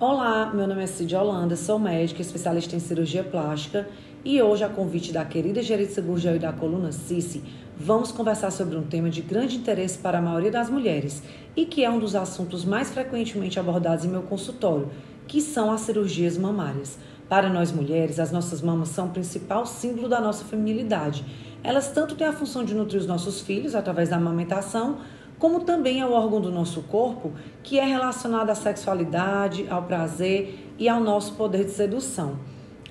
Olá, meu nome é Cid Holanda, sou médica especialista em cirurgia plástica e hoje, a convite da querida Geritza Gurgel e da coluna Cici, vamos conversar sobre um tema de grande interesse para a maioria das mulheres e que é um dos assuntos mais frequentemente abordados em meu consultório, que são as cirurgias mamárias. Para nós mulheres, as nossas mamas são o principal símbolo da nossa feminilidade. Elas tanto têm a função de nutrir os nossos filhos através da amamentação, como também é o órgão do nosso corpo que é relacionado à sexualidade, ao prazer e ao nosso poder de sedução.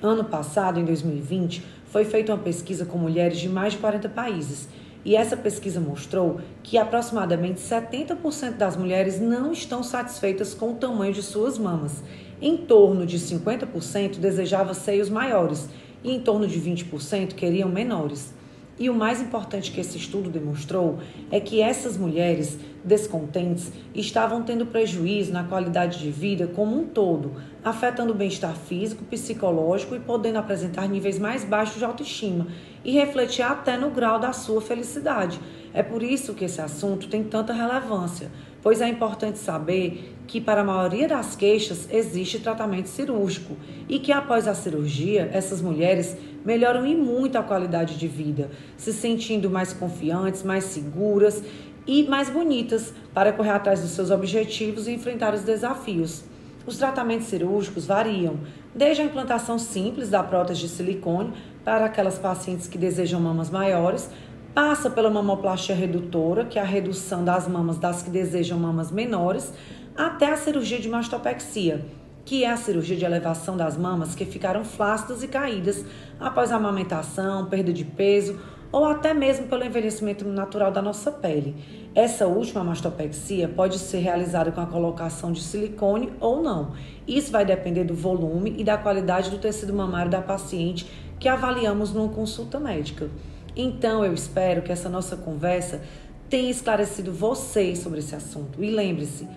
Ano passado, em 2020, foi feita uma pesquisa com mulheres de mais de 40 países. E essa pesquisa mostrou que aproximadamente 70% das mulheres não estão satisfeitas com o tamanho de suas mamas. Em torno de 50% desejava seios maiores e em torno de 20% queriam menores. E o mais importante que esse estudo demonstrou é que essas mulheres descontentes estavam tendo prejuízo na qualidade de vida como um todo, afetando o bem-estar físico, psicológico e podendo apresentar níveis mais baixos de autoestima e refletir até no grau da sua felicidade. É por isso que esse assunto tem tanta relevância, pois é importante saber que para a maioria das queixas existe tratamento cirúrgico e que após a cirurgia essas mulheres melhoram e muito a qualidade de vida, se sentindo mais confiantes, mais seguras e mais bonitas para correr atrás dos seus objetivos e enfrentar os desafios. Os tratamentos cirúrgicos variam, desde a implantação simples da prótese de silicone para aquelas pacientes que desejam mamas maiores, passa pela mamoplastia redutora, que é a redução das mamas das que desejam mamas menores, até a cirurgia de mastopexia, que é a cirurgia de elevação das mamas que ficaram flácidas e caídas após a amamentação, perda de peso ou até mesmo pelo envelhecimento natural da nossa pele. Essa última mastopexia pode ser realizada com a colocação de silicone ou não. Isso vai depender do volume e da qualidade do tecido mamário da paciente que avaliamos numa consulta médica. Então, eu espero que essa nossa conversa tenha esclarecido vocês sobre esse assunto. E lembre-se,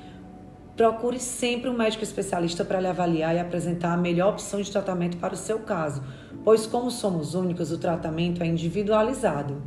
Procure sempre um médico especialista para lhe avaliar e apresentar a melhor opção de tratamento para o seu caso, pois, como somos únicos, o tratamento é individualizado.